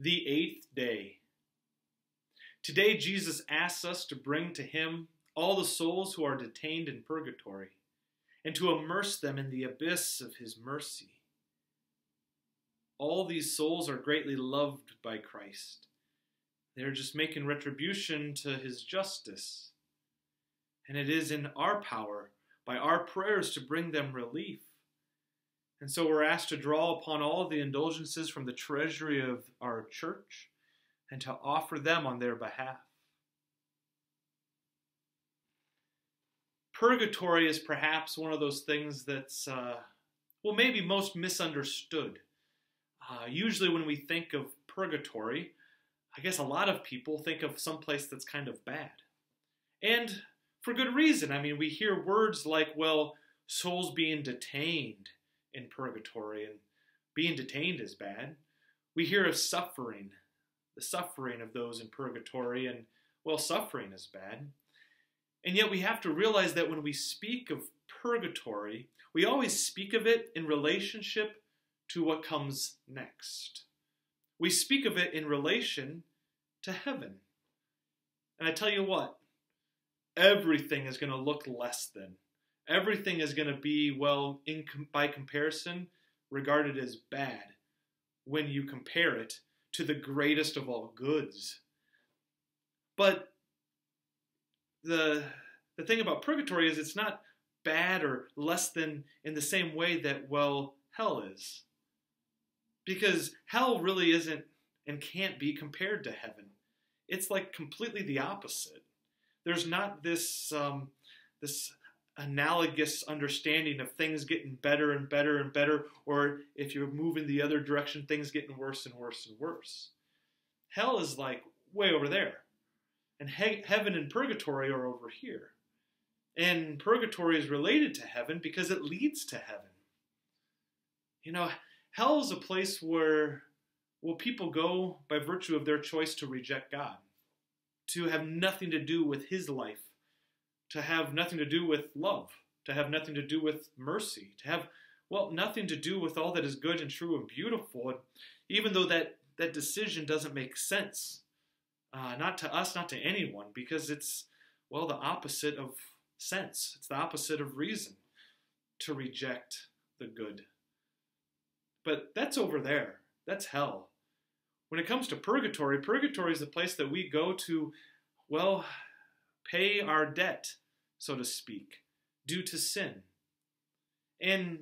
The eighth day. Today, Jesus asks us to bring to Him all the souls who are detained in purgatory and to immerse them in the abyss of His mercy. All these souls are greatly loved by Christ. They're just making retribution to His justice. And it is in our power, by our prayers, to bring them relief. And so we're asked to draw upon all the indulgences from the treasury of our church and to offer them on their behalf. Purgatory is perhaps one of those things that's, uh, well, maybe most misunderstood. Uh, usually, when we think of purgatory, I guess a lot of people think of some place that's kind of bad. And for good reason. I mean, we hear words like, well, souls being detained in purgatory, and being detained is bad. We hear of suffering, the suffering of those in purgatory, and well, suffering is bad. And yet we have to realize that when we speak of purgatory, we always speak of it in relationship to what comes next. We speak of it in relation to heaven. And I tell you what, everything is going to look less than everything is going to be, well, in, by comparison, regarded as bad when you compare it to the greatest of all goods. But the, the thing about purgatory is it's not bad or less than in the same way that, well, hell is. Because hell really isn't and can't be compared to heaven. It's like completely the opposite. There's not this um, this analogous understanding of things getting better and better and better, or if you're moving the other direction, things getting worse and worse and worse. Hell is like way over there, and he- heaven and purgatory are over here. And purgatory is related to heaven because it leads to heaven. You know, hell is a place where well people go by virtue of their choice to reject God, to have nothing to do with his life to have nothing to do with love, to have nothing to do with mercy, to have, well, nothing to do with all that is good and true and beautiful. Even though that, that decision doesn't make sense, uh, not to us, not to anyone, because it's, well, the opposite of sense. It's the opposite of reason to reject the good. But that's over there. That's hell. When it comes to purgatory, purgatory is the place that we go to, well, pay our debt, so to speak, due to sin. And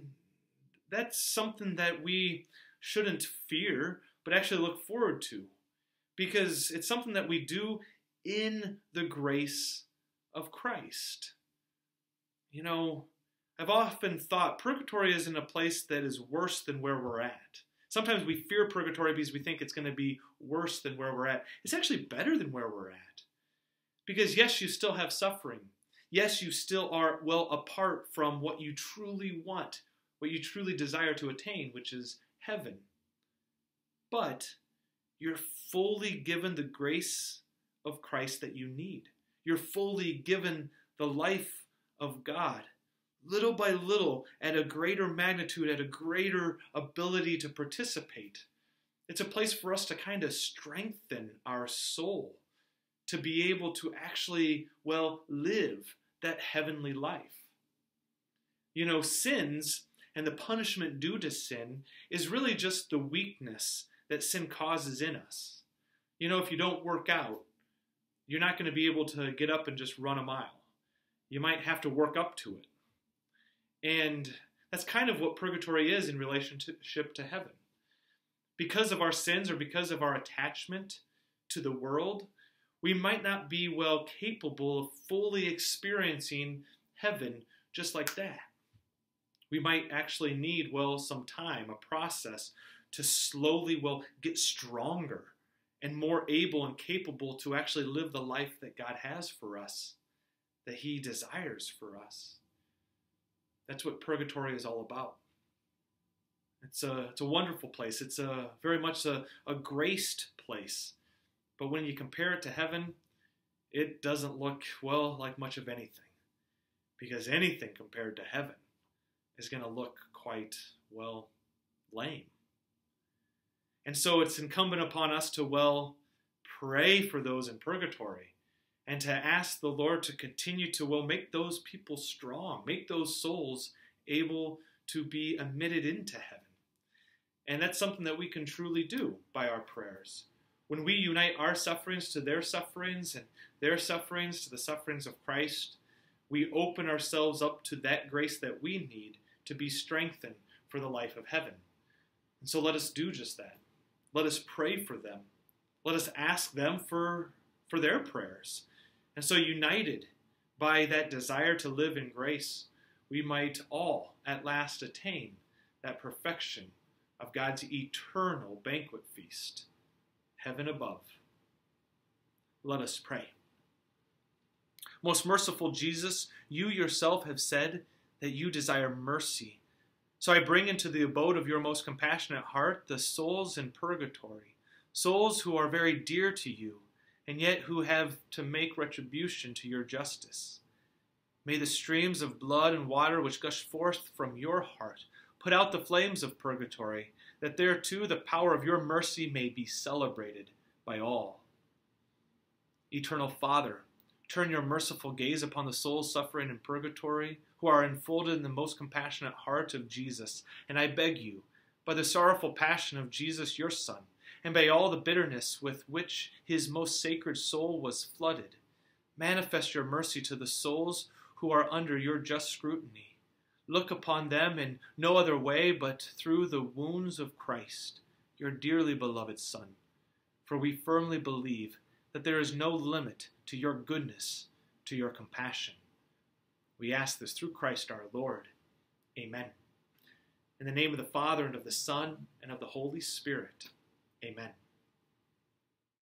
that's something that we shouldn't fear, but actually look forward to, because it's something that we do in the grace of Christ. You know, I've often thought purgatory isn't a place that is worse than where we're at. Sometimes we fear purgatory because we think it's going to be worse than where we're at. It's actually better than where we're at. Because yes, you still have suffering. Yes, you still are well apart from what you truly want, what you truly desire to attain, which is heaven. But you're fully given the grace of Christ that you need. You're fully given the life of God. Little by little, at a greater magnitude, at a greater ability to participate. It's a place for us to kind of strengthen our soul to be able to actually, well, live that heavenly life. You know, sins and the punishment due to sin is really just the weakness that sin causes in us. You know, if you don't work out, you're not going to be able to get up and just run a mile. You might have to work up to it. And that's kind of what purgatory is in relationship to heaven. Because of our sins or because of our attachment to the world, we might not be well capable of fully experiencing heaven just like that. We might actually need, well, some time, a process to slowly, well, get stronger and more able and capable to actually live the life that God has for us, that He desires for us. That's what purgatory is all about. It's a, it's a wonderful place. It's a very much a, a graced place. But when you compare it to heaven, it doesn't look, well, like much of anything. Because anything compared to heaven is going to look quite, well, lame. And so it's incumbent upon us to, well, pray for those in purgatory and to ask the Lord to continue to, well, make those people strong, make those souls able to be admitted into heaven. And that's something that we can truly do by our prayers. When we unite our sufferings to their sufferings and their sufferings to the sufferings of Christ, we open ourselves up to that grace that we need to be strengthened for the life of heaven. And so let us do just that. Let us pray for them. Let us ask them for, for their prayers. And so, united by that desire to live in grace, we might all at last attain that perfection of God's eternal banquet feast, heaven above. Let us pray. Most merciful Jesus, you yourself have said that you desire mercy. So I bring into the abode of your most compassionate heart the souls in purgatory, souls who are very dear to you, and yet who have to make retribution to your justice. May the streams of blood and water which gush forth from your heart put out the flames of purgatory, that there too the power of your mercy may be celebrated by all. Eternal Father, turn your merciful gaze upon the souls suffering in purgatory, who are enfolded in the most compassionate heart of Jesus, and I beg you, by the sorrowful passion of Jesus your Son, and by all the bitterness with which his most sacred soul was flooded, manifest your mercy to the souls who are under your just scrutiny. Look upon them in no other way but through the wounds of Christ, your dearly beloved Son. For we firmly believe that there is no limit to your goodness, to your compassion. We ask this through Christ our Lord. Amen. In the name of the Father, and of the Son, and of the Holy Spirit. Amen.